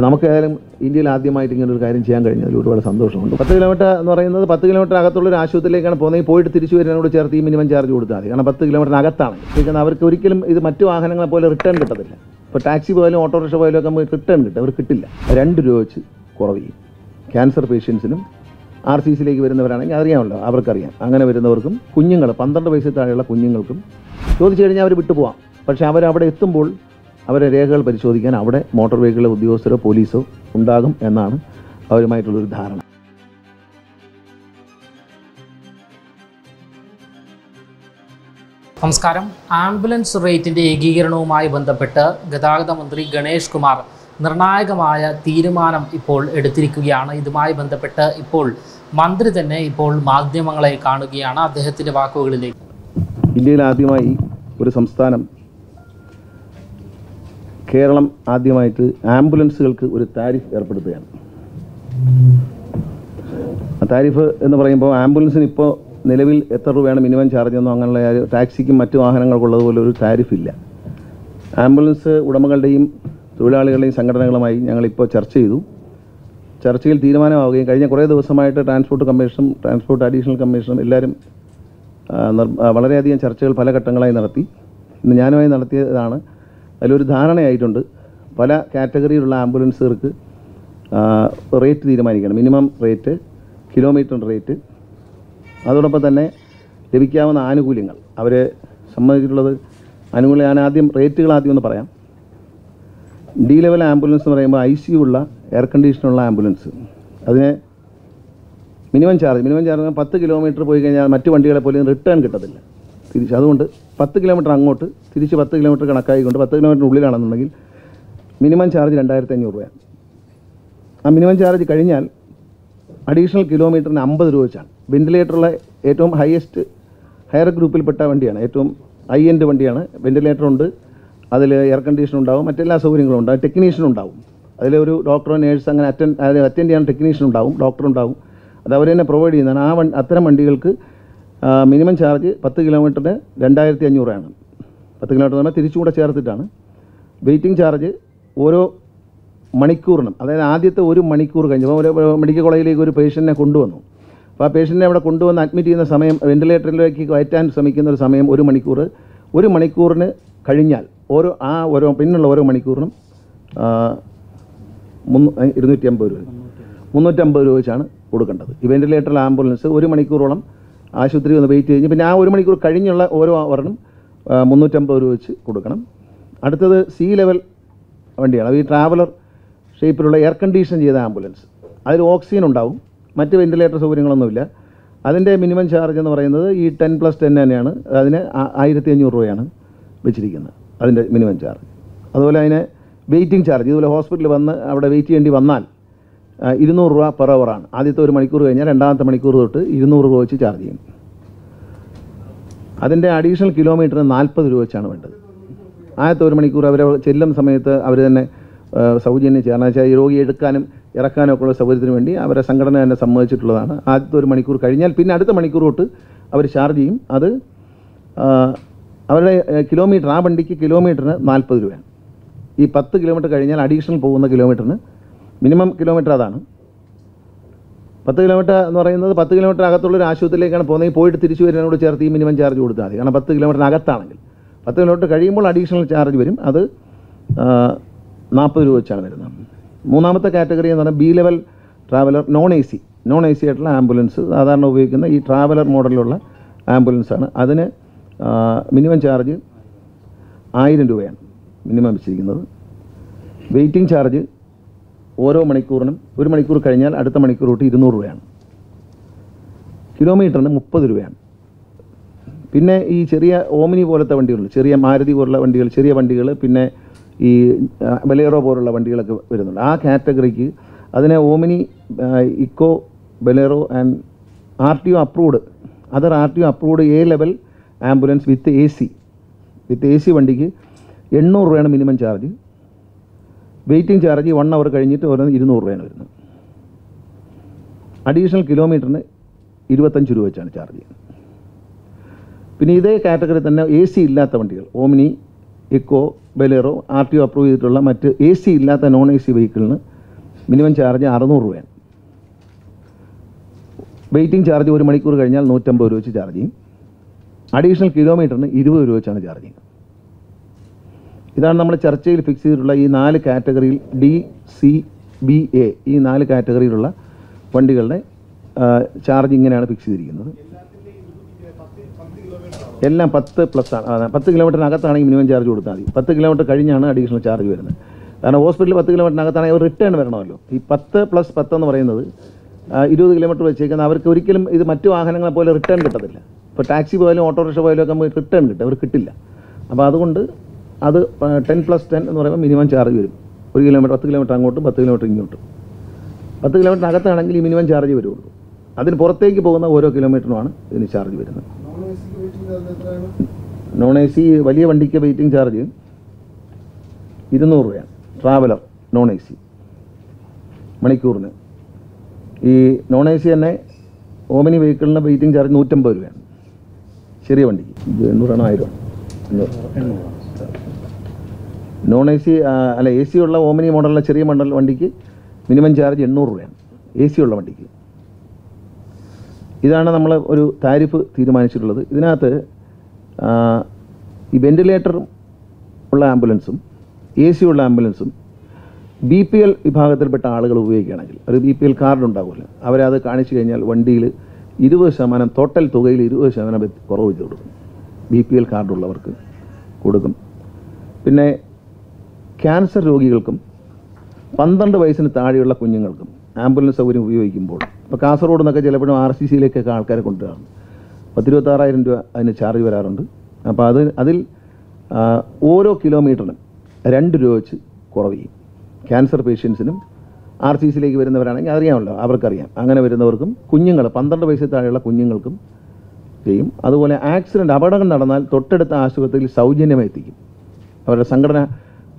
ഇത് നമുക്കായാലും ഇന്ത്യയിൽ ആദ്യമായിട്ട് ഇങ്ങനെ ഒരു കാര്യം ചെയ്യാൻ കഴിഞ്ഞതിൽ ഒരുപാട് സന്തോഷമുണ്ട്. പത്ത് കിലോമീറ്റർ എന്ന് പറയുന്നത് പത്ത് കിലോമീറ്റർ അകത്തുള്ള ഒരു ആശുപത്രിയിലേക്കാണ് പോകുന്നത്. പോയിട്ട് തിരിച്ചു വരുന്നതിനോട് ചേർത്ത് ഈ മിനിമം ചാർജ് കൊടുത്താൽ മതി. കാരണം പത്ത് കിലോമീറ്റർ അകത്താണ്. ശരിക്കും അവർക്ക് ഒരിക്കലും ഇത് മറ്റു വാഹനങ്ങളെ പോലെ റിട്ടേൺ കിട്ടത്തില്ല. ഇപ്പോൾ ടാക്സി പോയാലും ഓട്ടോറിക്ഷ പോയാലും ഒക്കെ നമുക്ക് റിട്ടേൺ കിട്ടും. അവർ കിട്ടില്ല. രണ്ട് രൂപ വെച്ച് കുറവ് ചെയ്യും. ക്യാൻസർ പേഷ്യൻസിനും ആർ സി സിയിലേക്ക് വരുന്നവരാണെങ്കിൽ അറിയാമല്ലോ അവർക്കറിയാം. അങ്ങനെ വരുന്നവർക്കും കുഞ്ഞുങ്ങൾ പന്ത്രണ്ട് വയസ്സിൽ താഴെയുള്ള കുഞ്ഞുങ്ങൾക്കും ചോദിച്ചു കഴിഞ്ഞാൽ അവർ വിട്ടുപോകാം പക്ഷേ അവരവിടെ എത്തുമ്പോൾ അവരെ രേഖകൾ പരിശോധിക്കാൻ അവിടെ മോട്ടോർ വെഹിക്കിൾ ഉദ്യോഗസ്ഥരോ പോലീസോ ഉണ്ടാകും എന്നാണ് അവരുമായിട്ടുള്ളൊരു ധാരണ. നമസ്കാരം. ആംബുലൻസ് റേറ്റിന്റെ ഏകീകരണവുമായി ബന്ധപ്പെട്ട് ഗതാഗത മന്ത്രി ഗണേഷ് കുമാർ നിർണായകമായ തീരുമാനം ഇപ്പോൾ എടുത്തിരിക്കുകയാണ്. ഇതുമായി ബന്ധപ്പെട്ട് ഇപ്പോൾ മന്ത്രി തന്നെ ഇപ്പോൾ മാധ്യമങ്ങളെ കാണുകയാണ് അദ്ദേഹത്തിന്റെ വാക്കുകളിലേക്ക്. ഇന്ത്യയിൽ ആദ്യമായി ഒരു സംസ്ഥാനം കേരളം ആദ്യമായിട്ട് ആംബുലൻസുകൾക്ക് ഒരു താരിഫ് ഏർപ്പെടുത്തുകയാണ്. ആ താരിഫ് എന്ന് പറയുമ്പോൾ ആംബുലൻസിന് ഇപ്പോൾ നിലവിൽ എത്ര രൂപയാണ് മിനിമം ചാർജ് എന്നോ അങ്ങനെയുള്ള ടാക്സിക്കും മറ്റു വാഹനങ്ങൾക്കുള്ളതുപോലെ ഒരു താരിഫ് ഇല്ല ആംബുലൻസ് ഉടമകളുടെയും തൊഴിലാളികളുടെയും സംഘടനകളുമായി ഞങ്ങളിപ്പോൾ ചർച്ച ചെയ്തു. ചർച്ചയിൽ തീരുമാനമാവുകയും കഴിഞ്ഞ കുറേ ദിവസമായിട്ട് ട്രാൻസ്പോർട്ട് കമ്മീഷനും ട്രാൻസ്പോർട്ട് അഡീഷണൽ കമ്മീഷനും എല്ലാവരും വളരെയധികം ചർച്ചകൾ പല ഘട്ടങ്ങളായി നടത്തി. ഇന്ന് ഞാനുമായി നടത്തിയതാണ് അതിലൊരു ധാരണയായിട്ടുണ്ട് പല കാറ്റഗറിയിലുള്ള ആംബുലൻസുകൾക്ക് റേറ്റ് തീരുമാനിക്കണം. Minimum rate kilometre rate. അതോടൊപ്പം തന്നെ ലഭിക്കാവുന്ന ആനുകൂല്യങ്ങൾ. അവരെ സംബന്ധിച്ചിട്ടുള്ളത് ആനുകൂല്യം ഞാൻ ആദ്യം റേറ്റുകൾ ആദ്യം ഒന്ന് പറയാം. ഡി ലെവൽ ആംബുലൻസ് എന്ന് പറയുമ്പോൾ ഐ സി ഉള്ള എയർ കണ്ടീഷനുള്ള ആംബുലൻസ്. അതിന് മിനിമം ചാർജ്. മിനിമം ചാർജ് പത്ത് കിലോമീറ്റർ പോയി കഴിഞ്ഞാൽ മറ്റു വണ്ടികളെ പോലും റിട്ടേൺ കിട്ടത്തില്ല. തിരിച്ച്. അതുകൊണ്ട് പത്ത് കിലോമീറ്റർ അങ്ങോട്ട് തിരിച്ച് പത്ത് കിലോമീറ്റർ കണക്കായിക്കൊണ്ട് പത്ത് കിലോമീറ്ററിനുള്ളിലാണെന്നുണ്ടെങ്കിൽ മിനിമം ചാർജ് രണ്ടായിരത്തി അഞ്ഞൂറ് രൂപയാണ്. ആ മിനിമം ചാർജ് കഴിഞ്ഞാൽ അഡീഷണൽ കിലോമീറ്ററിന് അമ്പത് രൂപ വെച്ചാണ്. വെന്റിലേറ്ററുള്ള ഏറ്റവും ഹയസ്റ്റ് ഹയർ ഗ്രൂപ്പിൽപ്പെട്ട വണ്ടിയാണ്. ഏറ്റവും ഹൈ എൻഡ് വണ്ടിയാണ്. വെന്റിലേറ്റർ ഉണ്ട്. അതിൽ എയർ കണ്ടീഷൻ ഉണ്ടാവും. മറ്റെല്ലാ സൗകര്യങ്ങളും ഉണ്ടാവും ടെക്നീഷ്യൻ ഉണ്ടാവും. അതിലൊരു ഡോക്ടറോ നേഴ്സ് അങ്ങനെ അറ്റൻഡ് അറ്റൻഡ് ചെയ്യാൻ ടെക്നീഷ്യൻ ഉണ്ടാവും. ഡോക്ടർ ഉണ്ടാവും. അത് അവർ തന്നെ പ്രൊവൈഡ് ചെയ്യുന്നതാണ്. ആ അത്തരം വണ്ടികൾക്ക് മിനിമം ചാർജ് പത്ത് കിലോമീറ്ററിന് രണ്ടായിരത്തി അഞ്ഞൂറാണ് പത്ത് കിലോമീറ്റർ എന്ന് പറഞ്ഞാൽ തിരിച്ചുകൂടെ ചേർത്തിട്ടാണ്. വെയിറ്റിംഗ് ചാർജ് ഓരോ മണിക്കൂറിനും അതായത് ആദ്യത്തെ ഒരു മണിക്കൂർ കഴിഞ്ഞപ്പോൾ ഒരു മെഡിക്കൽ കോളേജിലേക്ക് ഒരു പേഷ്യന്റിനെ കൊണ്ടുവന്നു. അപ്പോൾ ആ പേഷ്യന്റിനെ അവിടെ കൊണ്ടുവന്ന് അഡ്മിറ്റ് ചെയ്യുന്ന സമയം വെന്റിലേറ്ററിലേക്ക് കയറ്റാൻ ശ്രമിക്കുന്ന ഒരു സമയം ഒരു മണിക്കൂർ ഒരു മണിക്കൂറിന് കഴിഞ്ഞാൽ ഓരോ ആ ഓരോ പിന്നുള്ള ഓരോ മണിക്കൂറിനും മുന്നൂ ഇരുന്നൂറ്റി അമ്പത് രൂപ. മുന്നൂറ്റമ്പത് രൂപ വെച്ചാണ് കൊടുക്കേണ്ടത്. ഈ വെന്റിലേറ്ററിൽ ആംബുലൻസ് ഒരു മണിക്കൂറോളം ആശുപത്രി ഒന്ന് വെയിറ്റ് കഴിഞ്ഞ് പിന്നെ ആ ഒരു മണിക്കൂർ കഴിഞ്ഞുള്ള ഓരോ അവറിനും മുന്നൂറ്റമ്പത് രൂപ വെച്ച് കൊടുക്കണം. അടുത്തത് സി ലെവൽ വണ്ടിയാണ് അത് ഈ ട്രാവലർ ഷേപ്പിലുള്ള എയർ കണ്ടീഷൻ ചെയ്ത ആംബുലൻസ് അതിൽ ഓക്സിജൻ ഉണ്ടാവും. മറ്റ് വെന്റിലേറ്റർ സൗകര്യങ്ങളൊന്നുമില്ല. അതിന്റെ മിനിമം ചാർജ് എന്ന് പറയുന്നത് ഈ ടെൻ പ്ലസ് ടെൻ തന്നെയാണ്. അതിന് ആയിരത്തി അഞ്ഞൂറ് രൂപയാണ് വെച്ചിരിക്കുന്നത് അതിന്റെ മിനിമം ചാർജ് അതുപോലെ അതിന് വെയിറ്റിംഗ് ചാർജ് ഇതുപോലെ ഹോസ്പിറ്റലിൽ വന്ന് അവിടെ വെയിറ്റ് ചെയ്യേണ്ടി വന്നാൽ ഇരുന്നൂറ് രൂപ പെർ അവറാണ് ആദ്യത്തെ ഒരു മണിക്കൂർ കഴിഞ്ഞാൽ രണ്ടാമത്തെ മണിക്കൂർ തൊട്ട് ഇരുന്നൂറ് രൂപ വെച്ച് ചാർജ് ചെയ്യും അതിന്റെ അഡീഷണൽ കിലോമീറ്ററിന് നാൽപ്പത് രൂപ വെച്ചാണ് വേണ്ടത്. ആദ്യത്തെ ഒരു മണിക്കൂർ അവർ ചെല്ലുന്ന സമയത്ത് അവർ തന്നെ സൗജന്യം ചെയ്യണം വെച്ചാൽ ഈ രോഗിയെ എടുക്കാനും ഇറക്കാനും ഒക്കെ ഉള്ള സൗകര്യത്തിന് വേണ്ടി അവരെ സംഘടന തന്നെ സമ്മതിച്ചിട്ടുള്ളതാണ്. ആദ്യത്തെ ഒരു മണിക്കൂർ കഴിഞ്ഞാൽ പിന്നെ അടുത്ത മണിക്കൂർ തൊട്ട് അവർ ചാർജ് ചെയ്യും. അത് അവരുടെ കിലോമീറ്റർ ആ വണ്ടിക്ക് കിലോമീറ്ററിന് നാൽപ്പത് രൂപയാണ്. ഈ പത്ത് കിലോമീറ്റർ കഴിഞ്ഞാൽ അഡീഷണൽ പോകുന്ന കിലോമീറ്ററിന് മിനിമം കിലോമീറ്റർ അതാണ്. പത്ത് കിലോമീറ്റർ എന്ന് പറയുന്നത് പത്ത് കിലോമീറ്റർ അകത്തുള്ള ഒരു ആശുപത്രിയിലേക്കാണ് പോകുന്നത്. പോയിട്ട് തിരിച്ചു വരുന്നതിനോട് ചേർത്ത് ഈ മിനിമം ചാർജ് കൊടുത്താൽ മതി. കാരണം പത്ത് കിലോമീറ്റർ അകത്താണെങ്കിൽ പത്ത് കിലോമീറ്റർ കഴിയുമ്പോൾ അഡീഷണൽ ചാർജ് വരും. അത് നാൽപ്പത് രൂപ വെച്ചാണ് വരുന്നത്. മൂന്നാമത്തെ കാറ്റഗറി എന്ന് പറഞ്ഞാൽ B level traveller non A C. Non A C ആയിട്ടുള്ള ആംബുലൻസ് സാധാരണ ഉപയോഗിക്കുന്ന ഈ ട്രാവലർ മോഡലിലുള്ള ആംബുലൻസാണ്. അതിന് മിനിമം ചാർജ് ആയിരം രൂപയാണ് മിനിമം വെച്ചിരിക്കുന്നത്. വെയിറ്റിംഗ് ചാർജ് ഓരോ മണിക്കൂറിനും ഒരു മണിക്കൂർ കഴിഞ്ഞാൽ അടുത്ത മണിക്കൂർ തൊട്ട് ഇരുന്നൂറ് രൂപയാണ്. കിലോമീറ്ററിന് മുപ്പത് രൂപയാണ്. പിന്നെ ഈ ചെറിയ ഓമിനി പോലത്തെ വണ്ടികൾ ചെറിയ മാരുതി പോലുള്ള വണ്ടികൾ ചെറിയ വണ്ടികൾ പിന്നെ ഈ ബലേറോ പോലുള്ള വണ്ടികളൊക്കെ വരുന്നുണ്ട്. ആ കാറ്റഗറിക്ക് അതിനെ Omni Eeco Bolero and R T O approved other R T O approved A level ambulance with A C. With A C വണ്ടിക്ക് എണ്ണൂറ് രൂപയാണ് minimum charge. Waiting charge one hour കഴിഞ്ഞിട്ട് ഓരോന്ന് ഇരുന്നൂറ് രൂപയാണ് വരുന്നത്. അഡീഷണൽ കിലോമീറ്ററിന് ഇരുപത്തഞ്ച് രൂപ വെച്ചാണ് ചാർജ് ചെയ്യുന്നത്. പിന്നെ ഇതേ കാറ്റഗറി തന്നെ എ സി ഇല്ലാത്ത വണ്ടികൾ Omni Eeco Bolero R T O approve ചെയ്തിട്ടുള്ള മറ്റ് എ സി ഇല്ലാത്ത നോൺ എ സി വെഹിക്കിളിന് മിനിമം ചാർജ് അറുന്നൂറ് രൂപയാണ്. വെയിറ്റിംഗ് ചാർജ് ഒരു മണിക്കൂർ കഴിഞ്ഞാൽ നൂറ്റമ്പത് രൂപ വെച്ച് ചാർജ് ചെയ്യും. അഡീഷണൽ കിലോമീറ്ററിന് ഇരുപത് രൂപ വെച്ചാണ് ചാർജ് ചെയ്യുന്നത്. ഇതാണ് നമ്മൾ ചർച്ചയിൽ ഫിക്സ് ചെയ്തിട്ടുള്ള ഈ നാല് കാറ്റഗറിയിൽ ഡി സി ബി എ ഈ നാല് കാറ്റഗറിയിലുള്ള വണ്ടികളുടെ ചാർജ് ഇങ്ങനെയാണ് ഫിക്സ് ചെയ്തിരിക്കുന്നത്. എല്ലാം പത്ത് പ്ലസ് ആണ്. പത്ത് കിലോമീറ്ററിനകത്താണെങ്കിൽ മിനിമം ചാർജ് കൊടുത്താൽ മതി. പത്ത് കിലോമീറ്റർ കഴിഞ്ഞാണ് അഡീഷണൽ ചാർജ് വരുന്നത്. കാരണം ഹോസ്പിറ്റലിൽ പത്ത് കിലോമീറ്ററിനകത്താണെങ്കിൽ അവർ റിട്ടേൺ വരണമല്ലോ. ഈ പത്ത് പ്ലസ് പത്ത് എന്ന് പറയുന്നത് ഇരുപത് കിലോമീറ്റർ വെച്ചേക്കുന്ന അവർക്ക് ഒരിക്കലും ഇത് മറ്റു വാഹനങ്ങളെ പോലെ റിട്ടേൺ കിട്ടത്തില്ല. ഇപ്പോൾ ടാക്സി പോയാലും ഓട്ടോറിക്ഷ പോയാലും ഒക്കെ നമുക്ക് റിട്ടേൺ കിട്ടും. അവർ കിട്ടില്ല. അപ്പോൾ അതുകൊണ്ട് അത് ടെൻ പ്ലസ് ടെൻ എന്ന് പറയുമ്പോൾ മിനിമം ചാർജ് വരും. ഒരു കിലോമീറ്റർ പത്ത് കിലോമീറ്റർ അങ്ങോട്ടും പത്ത് കിലോമീറ്റർ ഇങ്ങോട്ടും. പത്ത് കിലോമീറ്റർ അകത്താണെങ്കിൽ ഈ മിനിമം ചാർജ് വരുള്ളൂ. അതിന് പുറത്തേക്ക് പോകുന്ന ഓരോ കിലോമീറ്ററുമാണ് ഇതിന് ചാർജ് വരുന്നത്. നോൺ എ സി വലിയ വണ്ടിക്ക് വെയിറ്റിംഗ് ചാർജ് ഇരുന്നൂറ് രൂപയാണ്. ട്രാവലർ നോൺ എ സി മണിക്കൂറിന്. ഈ നോൺ എ സി തന്നെ ഓമിനി വെഹിക്കിളിന് വെയിറ്റിംഗ് ചാർജ് നൂറ്റമ്പത് രൂപയാണ്. ചെറിയ വണ്ടിക്ക്. എണ്ണൂറാണോ ആയിരം അഞ്ഞൂറ് നോൺ എ സി അല്ല എ സി ഉള്ള ഓമിനി മോഡലിലെ ചെറിയ മോഡൽ വണ്ടിക്ക് മിനിമം ചാർജ് എണ്ണൂറ് രൂപയാണ്. എ സി ഉള്ള വണ്ടിക്ക്. ഇതാണ് നമ്മൾ ഒരു താരിഫ് തീരുമാനിച്ചിട്ടുള്ളത്. ഇതിനകത്ത് ഈ വെന്റിലേറ്റർ ഉള്ള ആംബുലൻസും എ സി ഉള്ള ആംബുലൻസും ബി പി എൽ വിഭാഗത്തിൽപ്പെട്ട ആളുകൾ ഉപയോഗിക്കുകയാണെങ്കിൽ ഒരു ബി പി എൽ കാർഡ് ഉണ്ടാവില്ല അവരത് കാണിച്ചു കഴിഞ്ഞാൽ വണ്ടിയിൽ ഇരുപത് ശതമാനം ടോട്ടൽ തുകയിൽ ഇരുപത് ശതമാനം കുറവ് ചെയ്ത് കൊടുക്കും. ബി പി എൽ കാർഡുള്ളവർക്ക് കൊടുക്കും. പിന്നെ ക്യാൻസർ രോഗികൾക്കും പന്ത്രണ്ട് വയസ്സിന് താഴെയുള്ള കുഞ്ഞുങ്ങൾക്കും ആംബുലൻസ് സൗകര്യം ഉപയോഗിക്കുമ്പോൾ ഇപ്പോൾ കാസർഗോഡ് നിന്നൊക്കെ ചിലപ്പോഴും ആർ സി സിയിലേക്കൊക്കെ ആൾക്കാരെ കൊണ്ടുവരാറുണ്ട്. പത്തിരുപത്താറായിരം രൂപ അതിന് ചാർജ് വരാറുണ്ട്. അപ്പോൾ അത് അതിൽ ഓരോ കിലോമീറ്ററിനും രണ്ട് രൂപ വെച്ച് കുറവ് ചെയ്യും ക്യാൻസർ പേഷ്യൻസിനും ആർ സി സിയിലേക്ക് വരുന്നവരാണെങ്കിൽ അറിയാമല്ലോ അവർക്കറിയാം. അങ്ങനെ വരുന്നവർക്കും കുഞ്ഞുങ്ങൾ പന്ത്രണ്ട് വയസ്സിൽ താഴെയുള്ള കുഞ്ഞുങ്ങൾക്കും ചെയ്യും. അതുപോലെ ആക്സിഡന്റ് അപകടം നടന്നാൽ തൊട്ടടുത്ത ആശുപത്രിയിൽ സൗജന്യമായി എത്തിക്കും. അവരുടെ സംഘടന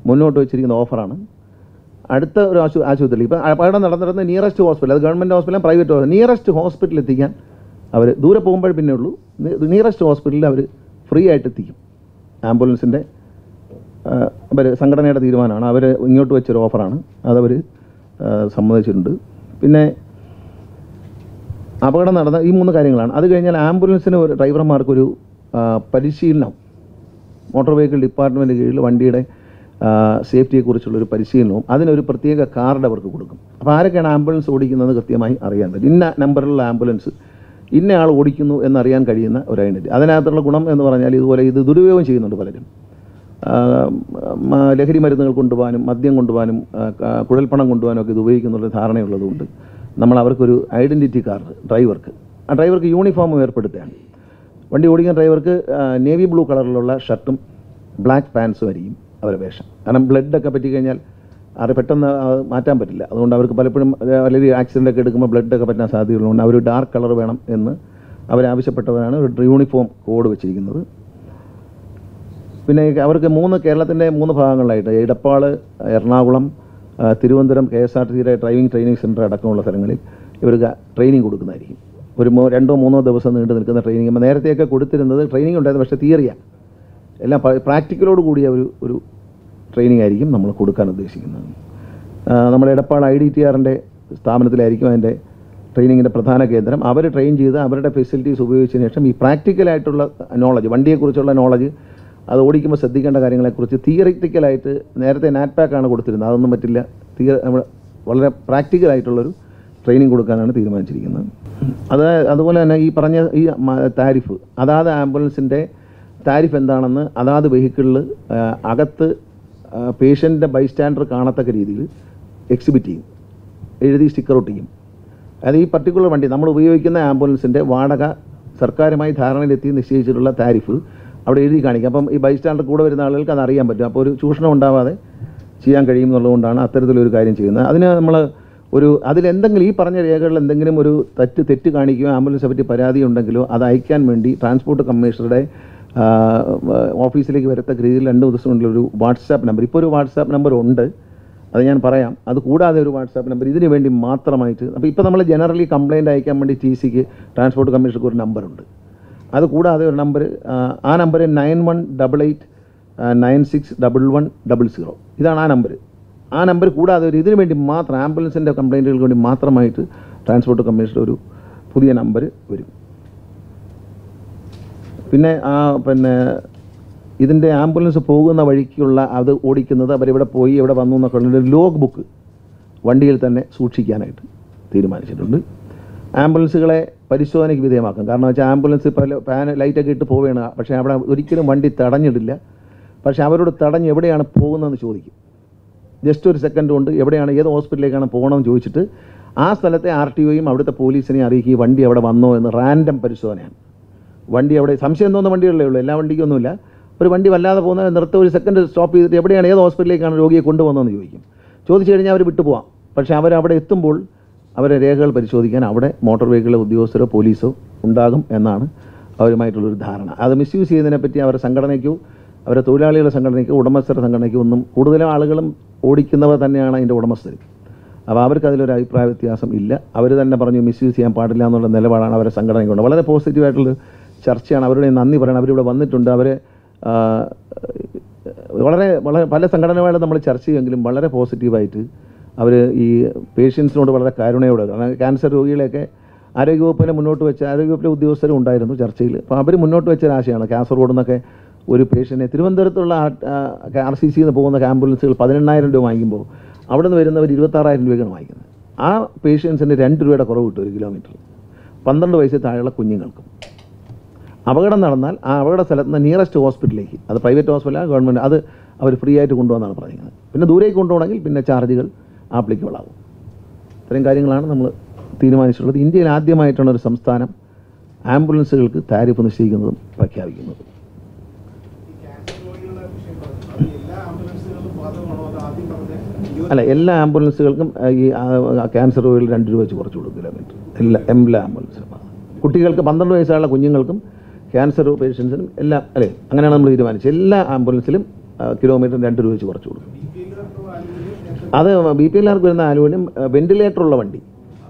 മുന്നോട്ട് വെച്ചിരിക്കുന്ന ഓഫറാണ്. അടുത്ത ഒരു ആശു ആശുപത്രിയിൽ ഇപ്പോൾ അപകടം നടന്നിരുന്ന നിയറസ്റ്റ് ഹോസ്പിറ്റൽ അത് ഗവൺമെന്റ് ഹോസ്പിറ്റലും പ്രൈവറ്റ് ഹോസ്പിറ്റൽ നിയറസ്റ്റ് ഹോസ്പിറ്റലിൽ എത്തിക്കാൻ അവർ ദൂരെ പോകുമ്പോൾ പിന്നെ ഉള്ളൂ. നിയറസ്റ്റ് ഹോസ്പിറ്റലിൽ അവർ ഫ്രീ ആയിട്ട് എത്തിക്കും. ആംബുലൻസിന്റെ അവർ സംഘടനയുടെ തീരുമാനമാണ്. അവർ ഇങ്ങോട്ട് വെച്ചൊരു ഓഫറാണ്. അതവർ സമ്മതിച്ചിട്ടുണ്ട്. പിന്നെ അപകടം നടന്ന ഈ മൂന്ന് കാര്യങ്ങളാണ്. അത് കഴിഞ്ഞാൽ ആംബുലൻസിന് ഒരു ഡ്രൈവർമാർക്കൊരു പരിശീലനം. മോട്ടോർ വെഹിക്കിൾ ഡിപ്പാർട്ട്മെന്റ് കീഴിൽ വണ്ടിയുടെ സേഫ്റ്റിയെക്കുറിച്ചുള്ളൊരു പരിശീലനവും അതിനൊരു പ്രത്യേക കാർഡ് അവർക്ക് കൊടുക്കും. അപ്പോൾ ആരൊക്കെയാണ് ആംബുലൻസ് ഓടിക്കുന്നത് കൃത്യമായി അറിയാൻ പറ്റും. ഇന്ന നമ്പറിലുള്ള ആംബുലൻസ് ഇന്ന ആൾ ഓടിക്കുന്നു എന്നറിയാൻ കഴിയുന്ന ഒരു ഐഡന്റി. അതിനകത്തുള്ള ഗുണം എന്ന് പറഞ്ഞാൽ ഇതുപോലെ ഇത് ദുരുപയോഗം ചെയ്യുന്നുണ്ട് പലരും. ലഹരി മരുന്നുകൾ കൊണ്ടുപോകാനും മദ്യം കൊണ്ടുപോകാനും കുഴൽപ്പണം കൊണ്ടുപോകാനും ഒക്കെ ഇത് ഉപയോഗിക്കുന്നുള്ള ധാരണയുള്ളതുകൊണ്ട് നമ്മൾ അവർക്കൊരു ഐഡന്റിറ്റി കാർഡ് ഡ്രൈവർക്ക്. ആ ഡ്രൈവർക്ക് യൂണിഫോം ഏർപ്പെടുത്തുകയാണ്. വണ്ടി ഓടിക്കുന്ന ഡ്രൈവർക്ക് നേവി ബ്ലൂ കളറിലുള്ള ഷർട്ടും ബ്ലാക്ക് പാൻസും ആയിരിക്കും അവരുടെ വേഷം. കാരണം ബ്ലഡൊക്കെ പറ്റിക്കഴിഞ്ഞാൽ അത് പെട്ടെന്ന് മാറ്റാൻ പറ്റില്ല. അതുകൊണ്ട് അവർക്ക് പലപ്പോഴും വലിയ ആക്സിഡന്റ് ഒക്കെ എടുക്കുമ്പോൾ ബ്ലഡൊക്കെ പറ്റാൻ സാധ്യതയുള്ളതുകൊണ്ട് അവർ ഡാർക്ക് കളർ വേണം എന്ന് അവരാവശ്യപ്പെട്ടവരാണ് ഒരു യൂണിഫോം കോഡ് വെച്ചിരിക്കുന്നത്. പിന്നെ അവർക്ക് മൂന്ന് കേരളത്തിന്റെ മൂന്ന് ഭാഗങ്ങളിലായിട്ട് Edappal Ernakulam Thiruvananthapuram K S R ടിയുടെ ഡ്രൈവിംഗ് ട്രെയിനിങ് സെന്റർ അടക്കമുള്ള സ്ഥലങ്ങളിൽ ഇവർക്ക് ട്രെയിനിങ് കൊടുക്കുന്നതായിരിക്കും. ഒരു രണ്ടോ മൂന്നോ ദിവസം നീണ്ടു നിൽക്കുന്ന ട്രെയിനിങ് നേരത്തെയൊക്കെ കൊടുത്തിരുന്നത് ട്രെയിനിങ് ഉണ്ടായിരുന്നു. പക്ഷേ തിയറിയാണ് എല്ലാം പ്രാക്ടിക്കലോട് കൂടിയ ഒരു ഒരു ട്രെയിനിങ് ആയിരിക്കും നമ്മൾ കൊടുക്കാൻ ഉദ്ദേശിക്കുന്നത്. നമ്മുടെ എടപ്പാട് ഐ ഡി ടി ആറിന്റെ സ്ഥാപനത്തിലായിരിക്കും അതിന്റെ ട്രെയിനിങ്ങിന്റെ പ്രധാന കേന്ദ്രം. അവർ ട്രെയിൻ ചെയ്ത് അവരുടെ ഫെസിലിറ്റീസ് ഉപയോഗിച്ചതിന് ശേഷം ഈ പ്രാക്ടിക്കലായിട്ടുള്ള നോളജ് വണ്ടിയെക്കുറിച്ചുള്ള നോളജ് അത് ഓടിക്കുമ്പോൾ ശ്രദ്ധിക്കേണ്ട കാര്യങ്ങളെക്കുറിച്ച് തിയറിറ്റിക്കലായിട്ട് നേരത്തെ നാറ്റ്പാക്കാണ് കൊടുത്തിരുന്നത്. അതൊന്നും പറ്റില്ല. തിയ നമ്മൾ വളരെ പ്രാക്ടിക്കലായിട്ടുള്ളൊരു ട്രെയിനിങ് കൊടുക്കാനാണ് തീരുമാനിച്ചിരിക്കുന്നത്. അത് അതുപോലെ തന്നെ ഈ പറഞ്ഞ ഈ താരിഫ് അതാത് ആംബുലൻസിന്റെ താരിഫ് എന്താണെന്ന് അതാത് വെഹിക്കിളിൽ അകത്ത് പേഷ്യന്റെ ബൈസ്റ്റാൻഡർ കാണത്തക്ക രീതിയിൽ എക്സിബിറ്റ് ചെയ്യും. എഴുതി സ്റ്റിക്കർ ഒട്ടിക്കും. അതായത് ഈ പർട്ടിക്കുലർ വണ്ടി നമ്മൾ ഉപയോഗിക്കുന്ന ആംബുലൻസിന്റെ വാടക സർക്കാരുമായി ധാരണയിലെത്തി നിശ്ചയിച്ചിട്ടുള്ള താരിഫ് അവിടെ എഴുതി കാണിക്കും. അപ്പം ഈ ബൈസ്റ്റാൻഡർ കൂടെ വരുന്ന ആളുകൾക്ക് അത് അറിയാൻ പറ്റും. അപ്പോൾ ഒരു ചൂഷണം ഉണ്ടാവാതെ ചെയ്യാൻ കഴിയും എന്നുള്ളതുകൊണ്ടാണ് അത്തരത്തിലൊരു കാര്യം ചെയ്യുന്നത്. അതിന് നമ്മൾ ഒരു അതിലെന്തെങ്കിലും ഈ പറഞ്ഞ രേഖകളിൽ എന്തെങ്കിലും ഒരു തെറ്റ് തെറ്റ് കാണിക്കുകയോ ആംബുലൻസിനെ പറ്റി പരാതി ഉണ്ടെങ്കിലോ അത് അയക്കാൻ വേണ്ടി ട്രാൻസ്പോർട്ട് കമ്മീഷണറുടെ ഓഫീസിലേക്ക് വരത്തക്ക രീതിയിൽ രണ്ട് ദിവസം ഒരു വാട്സാപ്പ് നമ്പർ. ഇപ്പോൾ ഒരു വാട്സാപ്പ് നമ്പർ ഉണ്ട്. അത് ഞാൻ പറയാം. അത് കൂടാതെ ഒരു വാട്സാപ്പ് നമ്പർ. ഇതിന് വേണ്ടി മാത്രമായിട്ട് അപ്പോൾ ഇപ്പോൾ നമ്മൾ ജനറലി കംപ്ലയിന്റ് അയക്കാൻ വേണ്ടി ടി സിക്ക് ട്രാൻസ്പോർട്ട് കമ്മീഷണർക്ക് ഒരു നമ്പറുണ്ട് അത് കൂടാതെ ഒരു നമ്പർ ആ number nine one double eight nine six double one double zero. ഇതാണ് ആ നമ്പർ ആ നമ്പർ കൂടാതെ ഒരു ഇതിനു വേണ്ടി മാത്രം ആംബുലൻസിന്റെ കംപ്ലയിന്റുകൾക്ക് വേണ്ടി മാത്രമായിട്ട് ട്രാൻസ്പോർട്ട് കമ്മീഷന്റെ ഒരു പുതിയ നമ്പർ വരും. പിന്നെ ആ പിന്നെ ഇതിന്റെ ആംബുലൻസ് പോകുന്ന വഴിക്കുള്ള അത് ഓടിക്കുന്നത് അവരിവിടെ പോയി എവിടെ വന്നു എന്നൊക്കെ ഉള്ള ഒരു ലോഗ് ബുക്ക് വണ്ടിയിൽ തന്നെ സൂക്ഷിക്കാനായിട്ട് തീരുമാനിച്ചിട്ടുണ്ട്. ആംബുലൻസുകളെ പരിശോധനയ്ക്ക് വിധേയമാക്കും. കാരണം വെച്ചാൽ ആംബുലൻസ് പല പാൻ ലൈറ്റൊക്കെ ഇട്ട് പോവുകയാണ്. പക്ഷേ അവിടെ ഒരിക്കലും വണ്ടി തടഞ്ഞിടില്ല. പക്ഷേ അവരോട് തടഞ്ഞ് എവിടെയാണ് പോകുന്നതെന്ന് ചോദിക്കും. ജസ്റ്റ് ഒരു സെക്കൻഡ് കൊണ്ട് എവിടെയാണ് ഏത് ഹോസ്പിറ്റലിലേക്കാണ് പോകണമെന്ന് ചോദിച്ചിട്ട് ആ സ്ഥലത്തെ ആർ ടി ഒയും അവിടുത്തെ പോലീസിനെയും അറിയിക്കുക വണ്ടി അവിടെ വന്നോ എന്ന് റാൻഡം പരിശോധനയാണ്. വണ്ടി അവിടെ സംശയം തോന്നുന്ന വണ്ടികളിലേ ഉള്ളൂ. എല്ലാ വണ്ടിക്കൊന്നുമില്ല. ഒരു വണ്ടി വല്ലാതെ പോകുന്ന നിർത്ത ഒരു സെക്കൻഡ് സ്റ്റോപ്പ് ചെയ്തിട്ട് എവിടെയാണ് ഏത് ഹോസ്പിറ്റലിലേക്കാണ് രോഗിയെ കൊണ്ടുപോകുന്നതെന്ന് ചോദിക്കും. ചോദിച്ചു കഴിഞ്ഞാൽ അവർ വിട്ടു പോവാം പക്ഷേ അവർ അവിടെ എത്തുമ്പോൾ അവരെ രേഖകൾ പരിശോധിക്കാൻ അവിടെ മോട്ടോർ വെഹിക്കിളിലെ ഉദ്യോഗസ്ഥരോ പോലീസോ ഉണ്ടാകും എന്നാണ് അവരുമായിട്ടുള്ളൊരു ധാരണ. അത് മിസ്യൂസ് ചെയ്യുന്നതിനെപ്പറ്റി അവരുടെ സംഘടനയ്ക്കോ അവരുടെ തൊഴിലാളികളുടെ സംഘടനയ്ക്കോ ഉടമസ്ഥരുടെ സംഘടനയ്ക്കോ ഒന്നും കൂടുതലും ആളുകളും ഓടിക്കുന്നവർ തന്നെയാണ് അതിന്റെ ഉടമസ്ഥർ അപ്പോൾ അവർക്ക് അതിലൊരു അഭിപ്രായ വ്യത്യാസം ഇല്ല. അവർ തന്നെ പറഞ്ഞു മിസ്യൂസ് ചെയ്യാൻ പാടില്ല എന്നുള്ള നിലപാടാണ് അവരുടെ സംഘടനയ്ക്കുണ്ട്. വളരെ പോസിറ്റീവായിട്ടുള്ള ചർച്ചയാണ്. അവരുടെ നന്ദി പറയണം. അവരിവിടെ വന്നിട്ടുണ്ട്. അവരെ വളരെ വളരെ പല സംഘടനകളുമായിട്ട് നമ്മൾ ചർച്ച ചെയ്യുമെങ്കിലും വളരെ പോസിറ്റീവായിട്ട് അവർ ഈ പേഷ്യൻസിനോട് വളരെ കരുണയോടെ കാരണം ക്യാൻസർ രോഗികളെയൊക്കെ ആരോഗ്യവകുപ്പിനെ മുന്നോട്ട് വെച്ച ആരോഗ്യവകുപ്പിലെ ഉദ്യോഗസ്ഥരും ഉണ്ടായിരുന്നു ചർച്ചയിൽ. അപ്പോൾ അവർ മുന്നോട്ട് വെച്ച ആശയമാണ്. കാസർഗോഡ് നിന്നൊക്കെ ഒരു പേഷ്യന്റിനെ തിരുവനന്തപുരത്തുള്ള ആർ സി സിയിൽ നിന്ന് പോകുന്ന ആംബുലൻസുകൾ പതിനെണ്ണായിരം രൂപ വാങ്ങിക്കുമ്പോൾ അവിടെ നിന്ന് വരുന്നവർ ഇരുപത്താറായിരം രൂപയാണ് വാങ്ങിക്കുന്നത്. ആ പേഷ്യൻസിന് രണ്ട് രൂപയുടെ കുറവ് കിട്ടും ഒരു കിലോമീറ്റർ പന്ത്രണ്ട് വയസ്സിൽ താഴെയുള്ള കുഞ്ഞുങ്ങൾക്കും. അപകടം നടന്നാൽ ആ അപകട സ്ഥലത്ത് നിന്ന് നിയറസ്റ്റ് ഹോസ്പിറ്റലിലേക്ക് അത് പ്രൈവറ്റ് ഹോസ്പിറ്റലാണ് ഗവൺമെന്റ് അത് അവർ ഫ്രീ ആയിട്ട് കൊണ്ടുപോകാനാണ് പറയുന്നത്. പിന്നെ ദൂരേക്ക് കൊണ്ടുപോകണമെങ്കിൽ പിന്നെ ചാർജുകൾ ആപ്ലിക്കബിൾ ആകും ഇത്തരം കാര്യങ്ങളാണ് നമ്മൾ തീരുമാനിച്ചിട്ടുള്ളത്. ഇന്ത്യയിൽ ആദ്യമായിട്ടാണ് ഒരു സംസ്ഥാനം ആംബുലൻസുകൾക്ക് താരിഫ് നിശ്ചയിക്കുന്നതും പ്രഖ്യാപിക്കുന്നതും. അല്ല എല്ലാ ആംബുലൻസുകൾക്കും ഈ ക്യാൻസർ രോഗികൾ രണ്ട് രൂപ വെച്ച് കുറച്ച് കൊടുക്കും കിലോമീറ്റർ എല്ലാ എല്ലാ ആംബുലൻസിനും. കുട്ടികൾക്ക് പന്ത്രണ്ട് വയസ്സുള്ള കുഞ്ഞുങ്ങൾക്കും ക്യാൻസർ പേഷ്യൻസിനും എല്ലാം അല്ലേ അങ്ങനെയാണ് നമ്മൾ തീരുമാനിച്ചത്. എല്ലാ ആംബുലൻസിലും കിലോമീറ്റർ രണ്ട് രൂപ വെച്ച് കുറച്ച് കൊടുക്കും. അത് ബി പി എല്ലാർക്ക് വരുന്ന ആലുവിനും വെന്റിലേറ്റർ ഉള്ള വണ്ടി.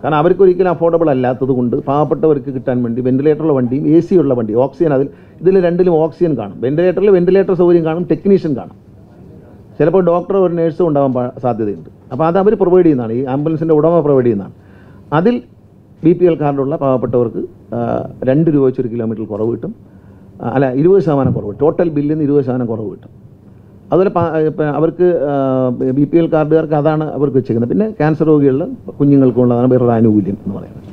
കാരണം അവർക്ക് ഒരിക്കലും അഫോർഡബിൾ അല്ലാത്തത് കൊണ്ട് പാവപ്പെട്ടവർക്ക് കിട്ടാൻ വേണ്ടി വെന്റിലേറ്റർ ഉള്ള വണ്ടിയും എ സി ഉള്ള വണ്ടി ഓക്സിജൻ അതിൽ ഇതിൽ രണ്ടിലും ഓക്സിജൻ കാണും. വെന്റിലേറ്ററിൽ വെന്റിലേറ്റർ സൗകര്യം കാണും ടെക്നീഷ്യൻ കാണും. ചിലപ്പോൾ ഡോക്ടറോ ഒരു നേഴ്സും ഉണ്ടാവാൻ സാധ്യതയുണ്ട്. അപ്പോൾ അത് അവർ പ്രൊവൈഡ് ചെയ്യുന്നതാണ്. ഈ ആംബുലൻസിന്റെ ഉടമ പ്രൊവൈഡ് ചെയ്യുന്നതാണ്. അതിൽ ബി പി എൽ കാർഡുള്ള പാവപ്പെട്ടവർക്ക് രണ്ട് രൂപ വെച്ചൊരു കിലോമീറ്റർ കുറവ് കിട്ടും. അല്ല ഇരുപത് ശതമാനം കുറവ് ടോട്ടൽ ബില്ലിൽ നിന്ന് ഇരുപത് ശതമാനം കുറവ് കിട്ടും. അതുപോലെ അവർക്ക് ബി പി എൽ കാർഡുകാർക്ക് അതാണ് അവർക്ക് വെച്ചേക്കുന്നത്. പിന്നെ ക്യാൻസർ രോഗികളിൽ കുഞ്ഞുങ്ങൾക്കുള്ളതാണ് വേറൊരു ആനുകൂല്യം എന്ന് പറയുന്നത്.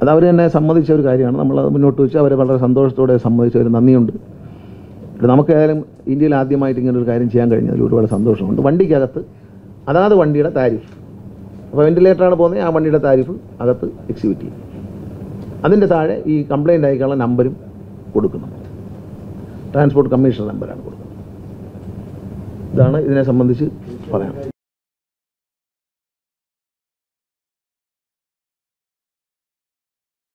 അത് അവർ തന്നെ സമ്മതിച്ച ഒരു കാര്യമാണ്. നമ്മൾ അത് മുന്നോട്ട് വെച്ച് അവർ വളരെ സന്തോഷത്തോടെ സമ്മതിച്ച ഒരു നന്ദിയുണ്ട്. നമുക്ക് ഏതായാലും ഇന്ത്യയിൽ ആദ്യമായിട്ട് ഇങ്ങനെ ഒരു കാര്യം ചെയ്യാൻ കഴിഞ്ഞതിൽ ഒരുപാട് സന്തോഷമുണ്ട്. വണ്ടിക്കകത്ത് അതാത് വണ്ടിയുടെ താരിഫ്. അപ്പോൾ വെന്റിലേറ്ററാണ് പോകുന്നത്. ആ വണ്ടിയുടെ താരിഫ് അകത്ത് എക്സിക്യൂട്ട് ചെയ്യും. അതിന്റെ താഴെ ഈ കംപ്ലയിന്റ് ആയിക്കുള്ള നമ്പരും കൊടുക്കുന്നു. ട്രാൻസ്പോർട്ട് കമ്മീഷണർ നമ്പറാണ് കൊടുക്കുന്നത്. ഇതാണ് ഇതിനെ സംബന്ധിച്ച് പറയാം